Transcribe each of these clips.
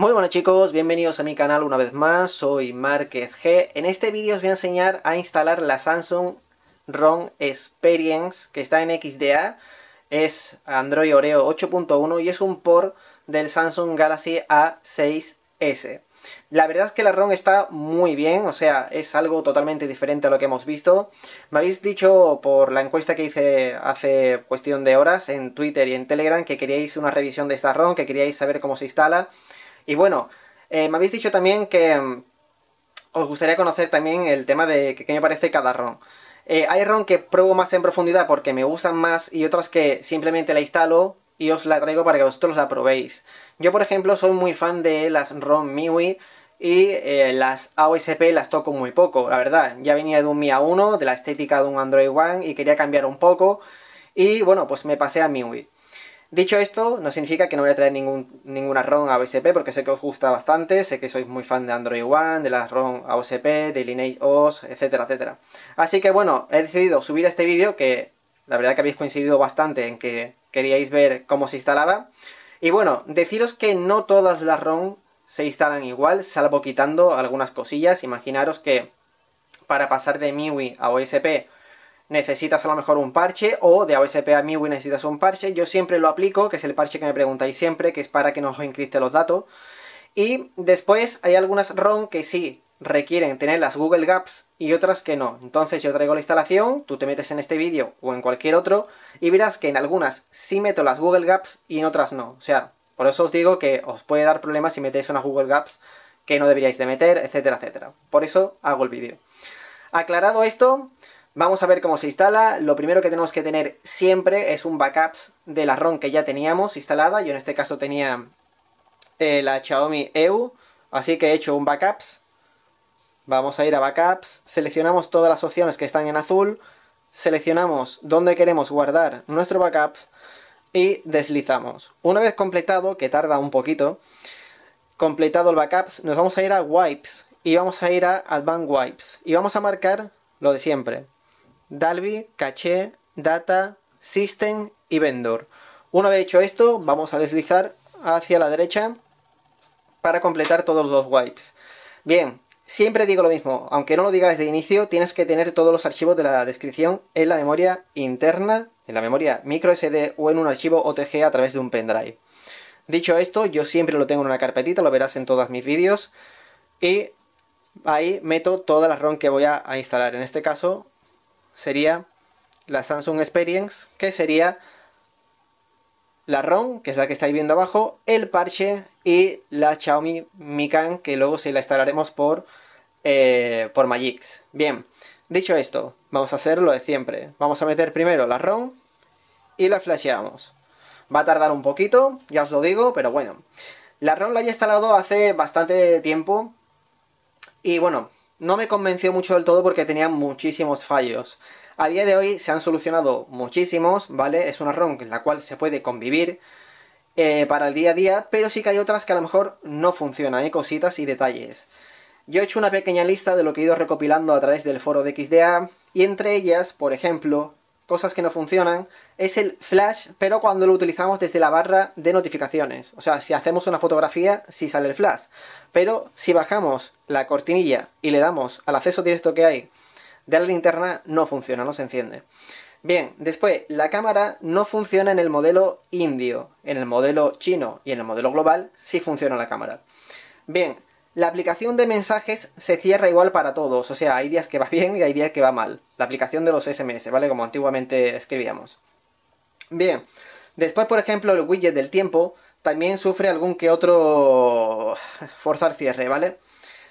Muy buenas chicos, bienvenidos a mi canal una vez más, soy Márquez G. En este vídeo os voy a enseñar a instalar la Samsung ROM Experience que está en XDA. Es Android Oreo 8.1 y es un port del Samsung Galaxy A6s. La verdad es que la ROM está muy bien, o sea, es algo totalmente diferente a lo que hemos visto. Me habéis dicho por la encuesta que hice hace cuestión de horas en Twitter y en Telegram que queríais una revisión de esta ROM, que queríais saber cómo se instala. Y bueno, eh, me habéis dicho también que mm, os gustaría conocer también el tema de qué me parece cada ROM. Eh, hay ROM que pruebo más en profundidad porque me gustan más y otras que simplemente la instalo y os la traigo para que vosotros la probéis. Yo, por ejemplo, soy muy fan de las ROM MIUI y eh, las AOSP las toco muy poco, la verdad. Ya venía de un Mi A1, de la estética de un Android One y quería cambiar un poco. Y bueno, pues me pasé a MIUI. Dicho esto, no significa que no voy a traer ningún, ninguna ROM AOSP porque sé que os gusta bastante, sé que sois muy fan de Android One, de las ROM AOSP, de Lineage OS, etcétera, etcétera. Así que bueno, he decidido subir este vídeo que la verdad que habéis coincidido bastante en que queríais ver cómo se instalaba. Y bueno, deciros que no todas las ROM se instalan igual, salvo quitando algunas cosillas. Imaginaros que para pasar de MIUI a OSP necesitas a lo mejor un parche o de AOSP a MIUI necesitas un parche. Yo siempre lo aplico, que es el parche que me preguntáis siempre, que es para que no os encripte los datos. Y después hay algunas ROM que sí requieren tener las Google Gaps y otras que no. Entonces yo traigo la instalación, tú te metes en este vídeo o en cualquier otro y verás que en algunas sí meto las Google Gaps y en otras no. O sea, por eso os digo que os puede dar problemas si metéis unas Google Gaps que no deberíais de meter, etcétera, etcétera. Por eso hago el vídeo. Aclarado esto, Vamos a ver cómo se instala. Lo primero que tenemos que tener siempre es un backup de la ROM que ya teníamos instalada. Yo en este caso tenía eh, la Xiaomi EU, así que he hecho un backups. Vamos a ir a backups, seleccionamos todas las opciones que están en azul, seleccionamos dónde queremos guardar nuestro backup y deslizamos. Una vez completado, que tarda un poquito, completado el backups, nos vamos a ir a Wipes y vamos a ir a Advanced Wipes y vamos a marcar lo de siempre, Dalby, Caché, Data, System y Vendor. Una vez hecho esto, vamos a deslizar hacia la derecha para completar todos los wipes. Bien, siempre digo lo mismo, aunque no lo digas de inicio, tienes que tener todos los archivos de la descripción en la memoria interna, en la memoria microSD o en un archivo OTG a través de un pendrive. Dicho esto, yo siempre lo tengo en una carpetita, lo verás en todos mis vídeos. Y ahí meto todas las ROM que voy a instalar. En este caso, sería la Samsung Experience, que sería la ROM, que es la que estáis viendo abajo, el parche y la Xiaomi Mican, que luego se la instalaremos por, eh, por Magix. Bien, dicho esto, vamos a hacer lo de siempre. Vamos a meter primero la ROM y la flasheamos. Va a tardar un poquito, ya os lo digo, pero bueno. La ROM la había instalado hace bastante tiempo y bueno, no me convenció mucho del todo porque tenía muchísimos fallos. A día de hoy se han solucionado muchísimos, ¿vale? Es una ROM en la cual se puede convivir eh, para el día a día, pero sí que hay otras que a lo mejor no funcionan, hay cositas y detalles. Yo he hecho una pequeña lista de lo que he ido recopilando a través del foro de XDA, y entre ellas, por ejemplo, cosas que no funcionan, es el flash, pero cuando lo utilizamos desde la barra de notificaciones. O sea, si hacemos una fotografía, sí sale el flash. Pero si bajamos la cortinilla y le damos al acceso directo que hay de la linterna, no funciona, no se enciende. Bien, después, la cámara no funciona en el modelo indio, en el modelo chino y en el modelo global sí funciona la cámara. Bien, la aplicación de mensajes se cierra igual para todos, o sea, hay días que va bien y hay días que va mal. La aplicación de los SMS, ¿vale? Como antiguamente escribíamos. Bien, después, por ejemplo, el widget del tiempo también sufre algún que otro forzar cierre, ¿vale?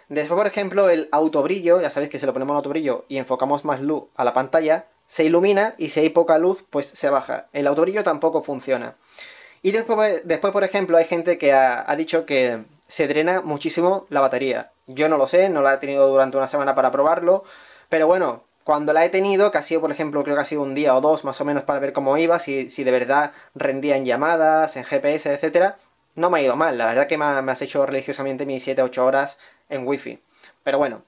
Después, por ejemplo, el autobrillo, ya sabéis que si lo ponemos en autobrillo y enfocamos más luz a la pantalla, se ilumina y si hay poca luz, pues se baja. El autobrillo tampoco funciona. Y después, después por ejemplo, hay gente que ha dicho que se drena muchísimo la batería. Yo no lo sé, no la he tenido durante una semana para probarlo, pero bueno, cuando la he tenido, que ha sido, por ejemplo, creo que ha sido un día o dos más o menos para ver cómo iba, si, de verdad rendía en llamadas, en GPS, etcétera, no me ha ido mal. La verdad que me, has hecho religiosamente mis 7-8 horas en wifi. Pero bueno,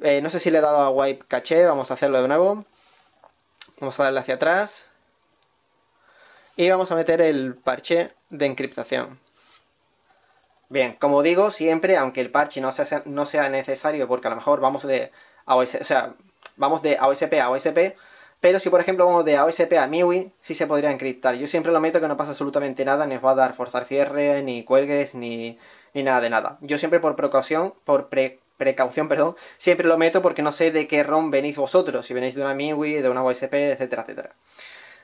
eh, no sé si le he dado a wipe caché, vamos a hacerlo de nuevo. Vamos a darle hacia atrás. Y vamos a meter el parche de encriptación. Bien, como digo, siempre, aunque el parche no sea, necesario, porque a lo mejor vamos de AOS, o sea, vamos de AOSP a OSP, pero si por ejemplo vamos de AOSP a MIUI, sí se podría encriptar. Yo siempre lo meto que no pasa absolutamente nada, ni os va a dar forzar cierre, ni cuelgues, ni, ni nada de nada. Yo siempre por precaución, por precaución, perdón, siempre lo meto porque no sé de qué ROM venís vosotros, si venís de una MIUI, de una OSP, etcétera, etcétera.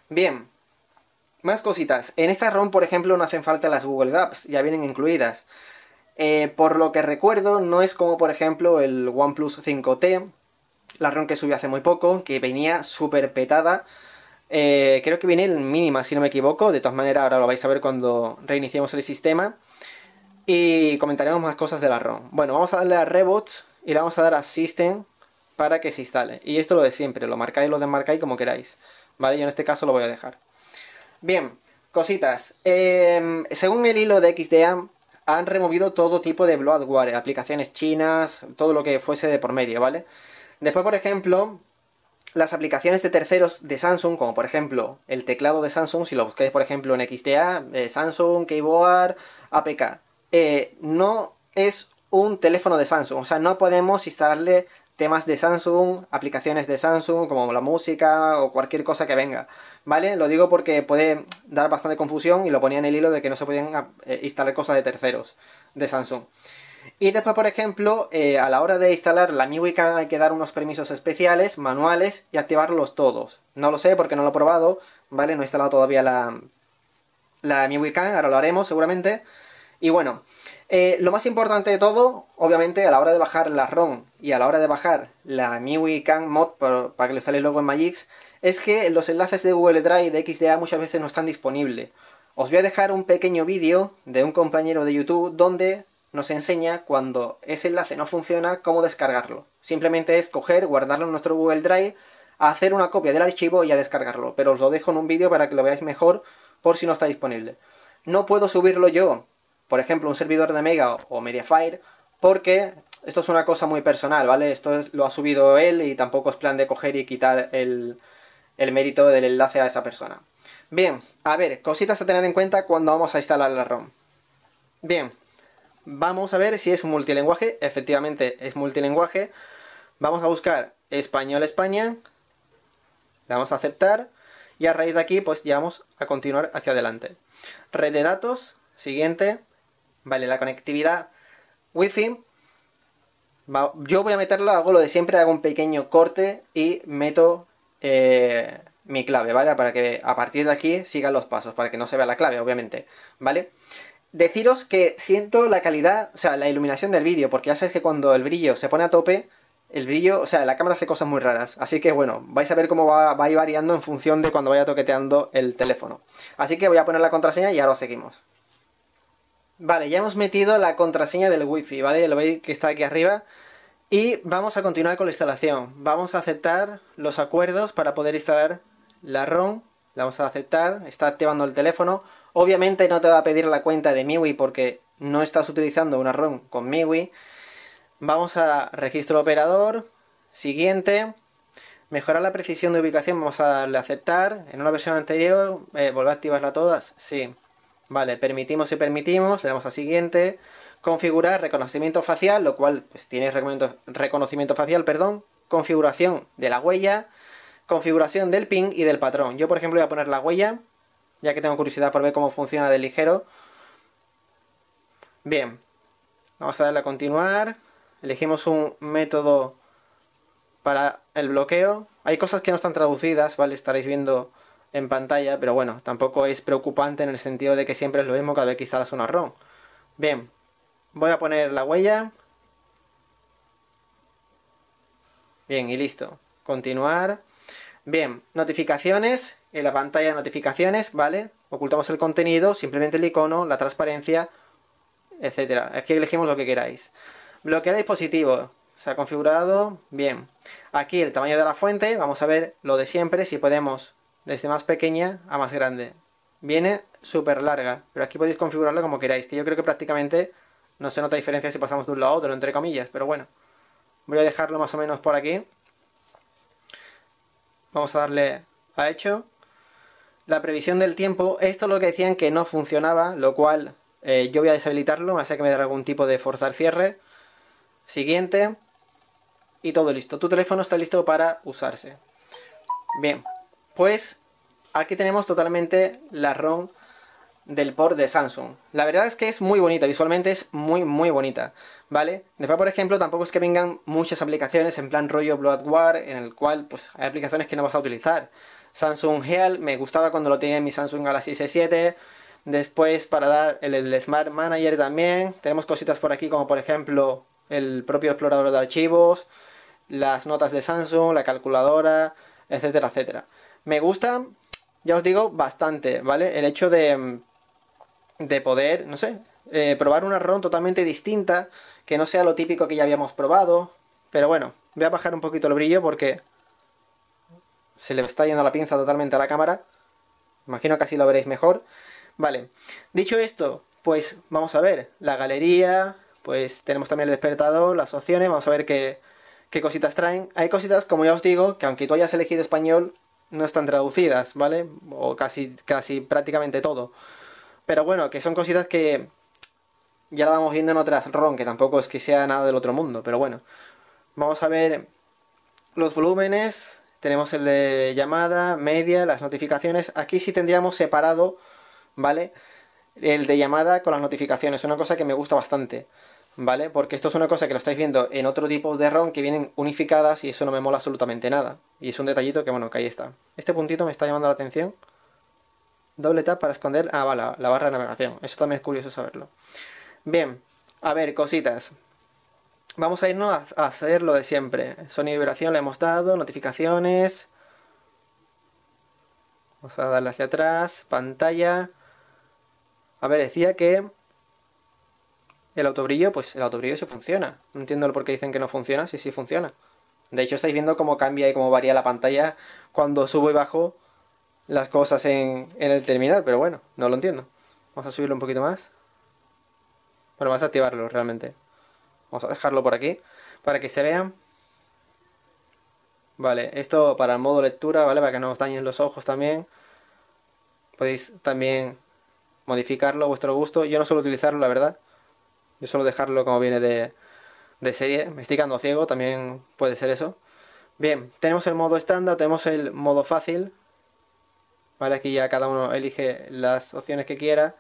Bien, más cositas. En esta ROM, por ejemplo, no hacen falta las Google Gaps, ya vienen incluidas. Eh, por lo que recuerdo, no es como por ejemplo el OnePlus 5T, la ROM que subió hace muy poco, que venía súper petada. Eh, creo que viene en mínima, si no me equivoco. De todas maneras, ahora lo vais a ver cuando reiniciemos el sistema. Y comentaremos más cosas de la ROM. Bueno, vamos a darle a Reboot y le vamos a dar a System para que se instale. Y esto lo de siempre, lo marcáis, lo desmarcáis como queráis. ¿Vale? Yo en este caso lo voy a dejar. Bien, cositas. Em, según el hilo de XDA, han removido todo tipo de bloatware, aplicaciones chinas, todo lo que fuese de por medio, ¿vale? Después, por ejemplo, las aplicaciones de terceros de Samsung, como por ejemplo el teclado de Samsung, si lo buscáis por ejemplo en XDA, eh, Samsung, Keyboard, APK, eh, no es un teléfono de Samsung, o sea, no podemos instalarle temas de Samsung, aplicaciones de Samsung, como la música o cualquier cosa que venga, ¿vale? Lo digo porque puede dar bastante confusión y lo ponía en el hilo de que no se podían eh, instalar cosas de terceros de Samsung. Y después, por ejemplo, eh, a la hora de instalar la MIUI Can hay que dar unos permisos especiales, manuales, y activarlos todos. No lo sé porque no lo he probado, ¿vale? No he instalado todavía la, la MIUI Can, ahora lo haremos seguramente. Y bueno, eh, lo más importante de todo, obviamente, a la hora de bajar la ROM y a la hora de bajar la MIUI Can mod para que le sale luego en Magix, es que los enlaces de Google Drive de XDA muchas veces no están disponibles. Os voy a dejar un pequeño vídeo de un compañero de YouTube donde nos enseña cuando ese enlace no funciona cómo descargarlo. Simplemente es coger, guardarlo en nuestro Google Drive, hacer una copia del archivo y a descargarlo. Pero os lo dejo en un vídeo para que lo veáis mejor por si no está disponible. No puedo subirlo yo, por ejemplo, un servidor de Mega o Mediafire, porque esto es una cosa muy personal, ¿vale? Esto lo ha subido él y tampoco es plan de coger y quitar el, el mérito del enlace a esa persona. Bien, a ver, cositas a tener en cuenta cuando vamos a instalar la ROM. Bien, vamos a ver si es multilingüe. Efectivamente es multilingüe. Vamos a buscar español España. Le vamos a aceptar. Y a raíz de aquí, pues ya vamos a continuar hacia adelante. Red de datos. Siguiente. Vale, la conectividad Wi-Fi. Yo voy a meterlo, hago lo de siempre, hago un pequeño corte y meto eh, mi clave, ¿vale? Para que a partir de aquí sigan los pasos, para que no se vea la clave, obviamente, ¿vale? Deciros que siento la calidad, o sea, la iluminación del vídeo, porque ya sabéis que cuando el brillo se pone a tope, el brillo, o sea, la cámara hace cosas muy raras. Así que bueno, vais a ver cómo va, va a ir variando en función de cuando vaya toqueteando el teléfono. Así que voy a poner la contraseña y ahora seguimos. Vale, ya hemos metido la contraseña del wifi, ¿vale? Lo veis que está aquí arriba. Y vamos a continuar con la instalación. Vamos a aceptar los acuerdos para poder instalar la ROM. La vamos a aceptar, está activando el teléfono. Obviamente no te va a pedir la cuenta de MIUI porque no estás utilizando una ROM con MIUI. Vamos a registro operador. Siguiente. Mejorar la precisión de ubicación. Vamos a darle a aceptar. En una versión anterior, eh, volver a activarla todas. Sí. Vale, permitimos y permitimos. Le damos a siguiente. Configurar reconocimiento facial, lo cual pues, tiene reconocimiento facial, perdón. Configuración de la huella. Configuración del ping y del patrón. Yo, por ejemplo, voy a poner la huella ya que tengo curiosidad por ver cómo funciona de ligero. Bien, vamos a darle a continuar. Elegimos un método para el bloqueo. Hay cosas que no están traducidas, ¿vale? Estaréis viendo en pantalla, pero bueno, tampoco es preocupante en el sentido de que siempre es lo mismo cada vez que instalas una ROM. Bien, voy a poner la huella. Bien, y listo. Continuar. Bien, notificaciones en la pantalla de notificaciones, ¿vale? Ocultamos el contenido, simplemente el icono, la transparencia, etcétera. Aquí elegimos lo que queráis. Bloquear dispositivo. Se ha configurado. Bien. Aquí el tamaño de la fuente. Vamos a ver lo de siempre. Si podemos desde más pequeña a más grande. Viene súper larga. Pero aquí podéis configurarlo como queráis. Que yo creo que prácticamente no se nota diferencia si pasamos de un lado a otro, entre comillas. Pero bueno. Voy a dejarlo más o menos por aquí. Vamos a darle a hecho la previsión del tiempo, esto es lo que decían que no funcionaba, lo cual Eh, yo voy a deshabilitarlo, hace que me dé algún tipo de forzar cierre. Siguiente. Y todo listo. Tu teléfono está listo para usarse. Bien, pues aquí tenemos totalmente la ROM del port de Samsung. La verdad es que es muy bonita, visualmente es muy muy bonita, ¿vale? Después, por ejemplo, tampoco es que vengan muchas aplicaciones en plan rollo Bloodware, en el cual pues hay aplicaciones que no vas a utilizar. Samsung Heal, me gustaba cuando lo tenía en mi Samsung Galaxy S7. Después para dar el, Smart Manager también. Tenemos cositas por aquí como por ejemplo el propio explorador de archivos, las notas de Samsung, la calculadora, etcétera, etcétera. Me gusta, ya os digo, bastante, ¿vale? El hecho de, de poder, no sé, eh, probar una ROM totalmente distinta, que no sea lo típico que ya habíamos probado. Pero bueno, voy a bajar un poquito el brillo porque se le está yendo la pinza totalmente a la cámara. Imagino que así lo veréis mejor. Vale, dicho esto, pues vamos a ver la galería, pues tenemos también el despertador, las opciones, vamos a ver qué, qué cositas traen. Hay cositas, como ya os digo, que aunque tú hayas elegido español, no están traducidas, ¿vale? O casi, casi prácticamente todo. Pero bueno, que son cositas que ya la vamos viendo en otras ROM, que tampoco es que sea nada del otro mundo, pero bueno. Vamos a ver los volúmenes, tenemos el de llamada, media, las notificaciones. Aquí sí tendríamos separado, ¿vale? El de llamada con las notificaciones, una cosa que me gusta bastante, ¿vale? Porque esto es una cosa que lo estáis viendo en otro tipo de ROM que vienen unificadas y eso no me mola absolutamente nada. Y es un detallito que, bueno, que ahí está. Este puntito me está llamando la atención. Doble tap para esconder, ah, vale, la barra de navegación. Eso también es curioso saberlo. Bien, a ver, cositas. Vamos a irnos a, hacer lo de siempre. Sonido y vibración le hemos dado, notificaciones. Vamos a darle hacia atrás, pantalla. A ver, decía que el autobrillo, pues el autobrillo sí funciona. No entiendo por qué dicen que no funciona, si sí funciona. De hecho, estáis viendo cómo cambia y cómo varía la pantalla cuando subo y bajo las cosas en, en el terminal, pero bueno, no lo entiendo. Vamos a subirlo un poquito más. Bueno, vamos a activarlo realmente. Vamos a dejarlo por aquí para que se vean. Vale, esto para el modo lectura, ¿vale? Para que no os dañen los ojos también. Podéis también modificarlo a vuestro gusto. Yo no suelo utilizarlo, la verdad. Yo suelo dejarlo como viene de, de serie. Me estoy quedando ciego, también puede ser eso. Bien, tenemos el modo estándar, tenemos el modo fácil. Vale, aquí ya cada uno elige las opciones que quiera.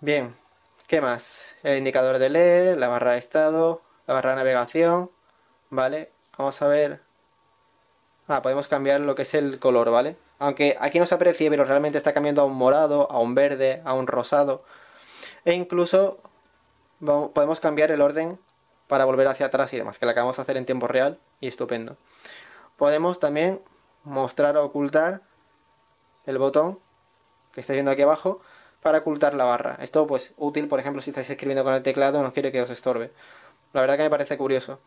Bien, ¿Qué más? El indicador de LED, la barra de estado, la barra de navegación, ¿vale? Vamos a ver... Ah, podemos cambiar lo que es el color, ¿vale? Aunque aquí no se aprecie, pero realmente está cambiando a un morado, a un verde, a un rosado. E incluso podemos cambiar el orden para volver hacia atrás y demás, que lo acabamos de hacer en tiempo real y estupendo. Podemos también mostrar o ocultar el botón que estáis viendo aquí abajo para ocultar la barra. Esto pues útil, por ejemplo, si estáis escribiendo con el teclado, no quiere que os estorbe. La verdad que me parece curioso.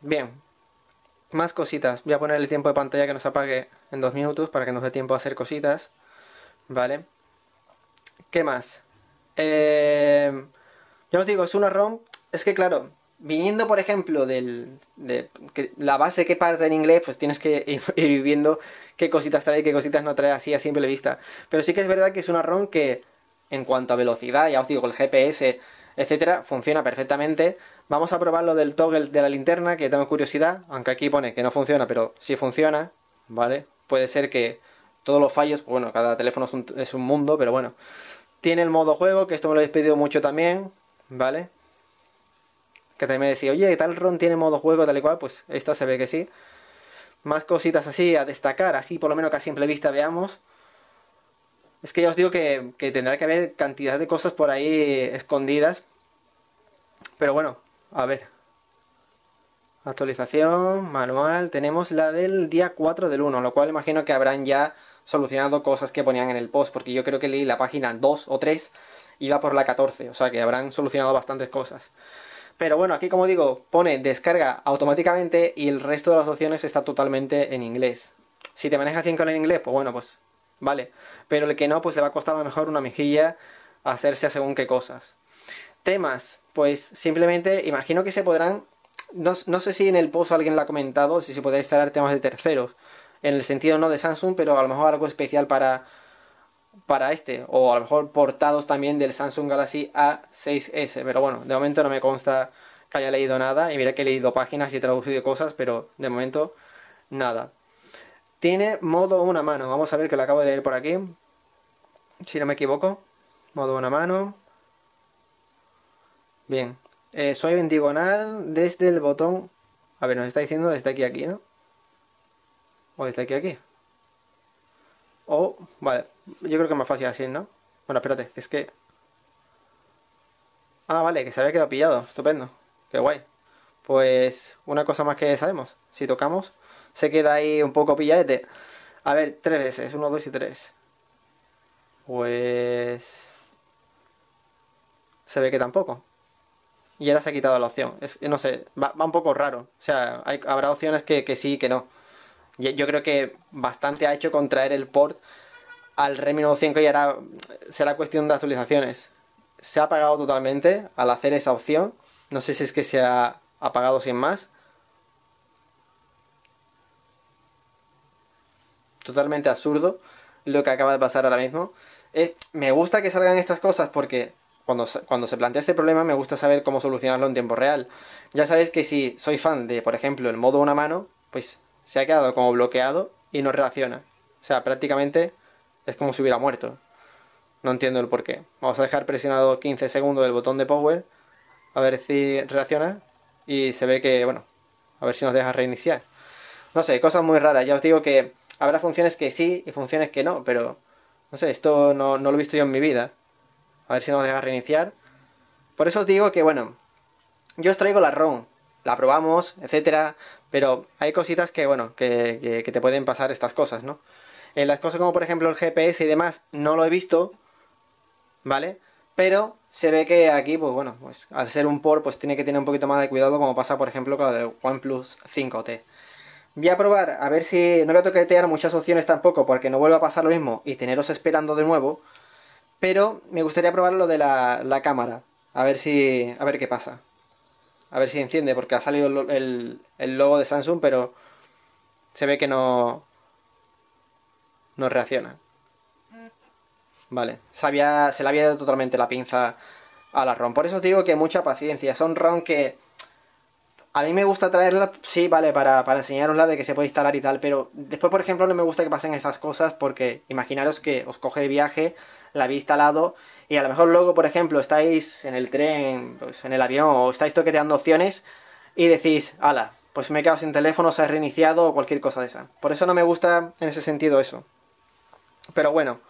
Bien, más cositas. Voy a poner el tiempo de pantalla que nos apague en dos minutos para que nos dé tiempo a hacer cositas. Vale. ¿Qué más? Eh, ya os digo, es una ROM. Es que claro, viniendo por ejemplo del, de la base que parte en inglés, pues tienes que ir, viendo qué cositas trae y qué cositas no trae así a simple vista. Pero sí que es verdad que es una ROM que en cuanto a velocidad, ya os digo, el GPS, etcétera, funciona perfectamente. Vamos a probar lo del toggle de la linterna, que tengo curiosidad, aunque aquí pone que no funciona, pero sí funciona, ¿vale? Puede ser que todos los fallos, pues bueno, cada teléfono es un, es un mundo, pero bueno. Tiene el modo juego, que esto me lo habéis pedido mucho también, ¿vale? Que también me decía, oye, tal ROM tiene modo juego, tal y cual, pues esta se ve que sí. Más cositas así a destacar, así por lo menos que a simple vista veamos. Es que ya os digo que, tendrá que haber cantidad de cosas por ahí escondidas. Pero bueno, a ver. Actualización, manual. Tenemos la del día 4 del 1, lo cual imagino que habrán ya solucionado cosas que ponían en el post, porque yo creo que leí la página 2 o 3 y va por la 14, o sea que habrán solucionado bastantes cosas. Pero bueno, aquí como digo, pone descarga automáticamente y el resto de las opciones está totalmente en inglés. Si te manejas bien con el inglés, pues bueno, pues vale. Pero el que no, pues le va a costar a lo mejor una mejilla hacerse a según qué cosas. Temas, pues simplemente imagino que se podrán, no, sé si en el post alguien lo ha comentado, si se puede instalar temas de terceros, en el sentido no de Samsung, pero a lo mejor algo especial para, para este, o a lo mejor portados también del Samsung Galaxy A6S, pero bueno, de momento no me consta que haya leído nada, y mira que he leído páginas y he traducido cosas, pero de momento nada. Tiene modo una mano, vamos a ver que lo acabo de leer por aquí, si no me equivoco, modo una mano. Bien, eh, soy en desde el botón, a ver, nos está diciendo desde aquí a aquí, ¿no? O desde aquí a aquí. Vale, yo creo que es más fácil así, ¿no? Bueno, espérate, es que... Ah, vale, que se había quedado pillado, estupendo, qué guay. Pues una cosa más que sabemos, si tocamos, se queda ahí un poco pilladete. A ver, tres veces, uno, dos y tres. Pues... Se ve que tampoco. Y ahora se ha quitado la opción. Es, no sé, va, un poco raro. O sea, hay, habrá opciones que, que sí y que no. Yo creo que bastante ha hecho contraer el port al Redmi Note 5 y ahora será cuestión de actualizaciones. Se ha apagado totalmente al hacer esa opción. No sé si es que se ha apagado sin más. Totalmente absurdo lo que acaba de pasar ahora mismo. Me gusta que salgan estas cosas porque cuando, cuando se plantea este problema me gusta saber cómo solucionarlo en tiempo real. Ya sabéis que si soy fan de, por ejemplo, el modo una mano, pues se ha quedado como bloqueado y no reacciona. O sea, prácticamente es como si hubiera muerto. No entiendo el por qué. Vamos a dejar presionado 15 segundos el botón de power. A ver si reacciona. Y se ve que, bueno, a ver si nos deja reiniciar. No sé, cosas muy raras. Ya os digo que habrá funciones que sí y funciones que no, pero no sé, esto no, no lo he visto yo en mi vida. A ver si nos deja reiniciar. Por eso os digo que, bueno, yo os traigo la ROM. La probamos, etcétera. Pero hay cositas que, bueno, que, te pueden pasar estas cosas, ¿no? En las cosas como por ejemplo el GPS y demás, no lo he visto, ¿vale? Pero se ve que aquí, pues bueno, pues al ser un por, pues tiene que tener un poquito más de cuidado, como pasa por ejemplo con el OnePlus 5T. Voy a probar, a ver si no voy a toquetear muchas opciones tampoco, porque no vuelva a pasar lo mismo y teneros esperando de nuevo. Pero me gustaría probar lo de la, la cámara, a ver si, a ver qué pasa. A ver si enciende, porque ha salido el, logo de Samsung, pero se ve que no, no reacciona. Vale, se, había, se le había dado totalmente la pinza a la ROM. Por eso os digo que mucha paciencia. Son ROM que a mí me gusta traerla, sí, vale, para, para enseñarosla de que se puede instalar y tal, pero después, por ejemplo, no me gusta que pasen estas cosas porque imaginaros que os coge de viaje, la habéis instalado y a lo mejor luego, por ejemplo, estáis en el tren, pues en el avión o estáis toqueteando opciones y decís, ala, pues me he quedado sin teléfono, se ha reiniciado o cualquier cosa de esa. Por eso no me gusta en ese sentido eso. Pero bueno,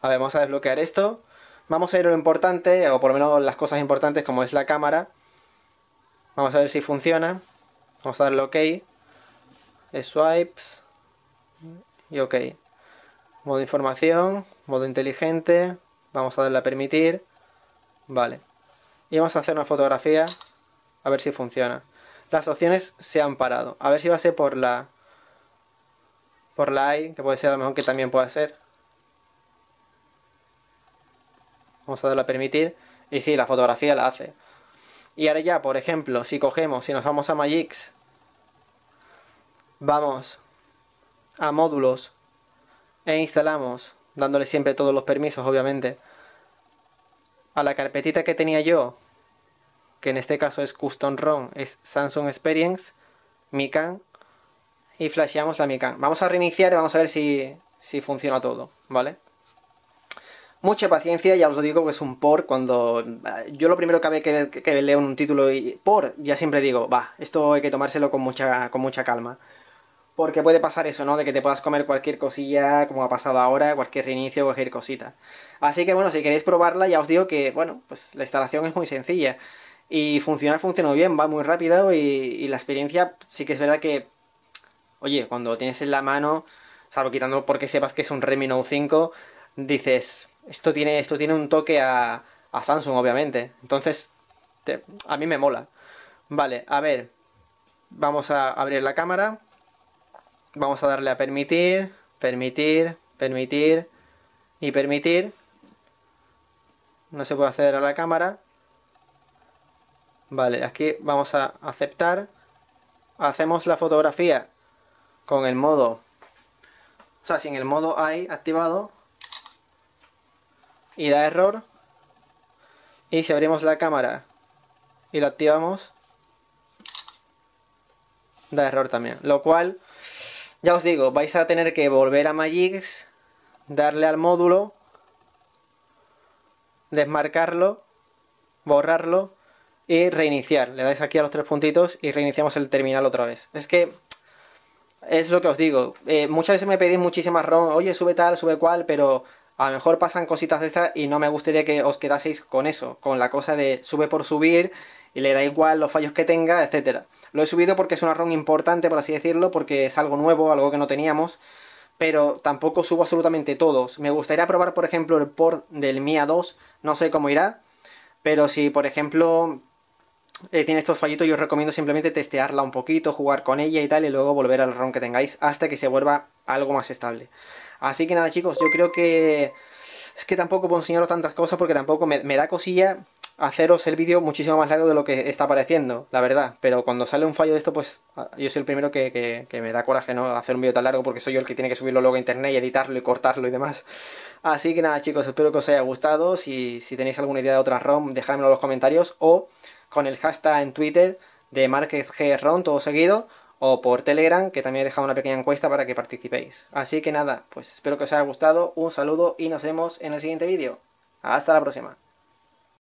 a ver, vamos a desbloquear esto. Vamos a ir a lo importante, o por lo menos las cosas importantes como es la cámara. Vamos a ver si funciona. Vamos a darle OK. Swipes. Y OK. Modo información. Modo inteligente. Vamos a darle a permitir. Vale. Y vamos a hacer una fotografía. A ver si funciona. Las opciones se han parado. A ver si va a ser por la... Por la I, que puede ser a lo mejor que también puede ser. Vamos a permitir. Y sí, la fotografía la hace. Y ahora ya, por ejemplo, si cogemos, si nos vamos a Magix, vamos a módulos e instalamos, dándole siempre todos los permisos, obviamente, a la carpetita que tenía yo, que en este caso es Custom ROM, es Samsung Experience, Mican, y flasheamos la Mican. Vamos a reiniciar y vamos a ver si, si funciona todo, ¿vale? Mucha paciencia, ya os digo que es un por cuando... Yo lo primero que, que, que leo un título y por, ya siempre digo, va, esto hay que tomárselo con mucha, con mucha calma. Porque puede pasar eso, ¿no? De que te puedas comer cualquier cosilla, como ha pasado ahora, cualquier reinicio, cualquier cosita. Así que bueno, si queréis probarla, ya os digo que, bueno, pues la instalación es muy sencilla. Y funcionar funcionó bien, va muy rápido y, y la experiencia sí que es verdad que, oye, cuando tienes en la mano, salvo quitando porque sepas que es un Redmi Note 5, dices, esto tiene, esto tiene un toque a, a Samsung, obviamente. Entonces, a mí me mola. Vale, a ver. Vamos a abrir la cámara. Vamos a darle a permitir, permitir, permitir y permitir. No se puede acceder a la cámara. Vale, aquí vamos a aceptar. Hacemos la fotografía con el modo... O sea, sin el modo AI activado y da error. Y si abrimos la cámara y lo activamos, da error también. Lo cual, ya os digo, vais a tener que volver a Magix, darle al módulo, desmarcarlo, borrarlo y reiniciar. Le dais aquí a los tres puntitos y reiniciamos el terminal otra vez. Es que es lo que os digo. Eh, muchas veces me pedís muchísimas ROM, oye, sube tal, sube cual, pero a lo mejor pasan cositas de estas y no me gustaría que os quedaseis con eso, con la cosa de sube por subir y le da igual los fallos que tenga, etcétera. Lo he subido porque es una ROM importante, por así decirlo, porque es algo nuevo, algo que no teníamos, pero tampoco subo absolutamente todos. Me gustaría probar, por ejemplo, el port del MIA 2, no sé cómo irá, pero si, por ejemplo, eh, tiene estos fallitos, yo os recomiendo simplemente testearla un poquito, jugar con ella y tal, y luego volver al ROM que tengáis hasta que se vuelva algo más estable. Así que nada, chicos, yo creo que... Es que tampoco puedo enseñaros tantas cosas porque tampoco me, da cosilla haceros el vídeo muchísimo más largo de lo que está apareciendo, la verdad. Pero cuando sale un fallo de esto, pues ah, yo soy el primero que, me da coraje no hacer un vídeo tan largo porque soy yo el que tiene que subirlo luego a internet y editarlo y cortarlo y demás. Así que nada, chicos, espero que os haya gustado. Si, si tenéis alguna idea de otra ROM, dejadmelo en los comentarios o con el hashtag en Twitter de MarquezGROM, todo seguido, o por Telegram, que también he dejado una pequeña encuesta para que participéis. Así que nada, pues espero que os haya gustado, un saludo y nos vemos en el siguiente vídeo. Hasta la próxima.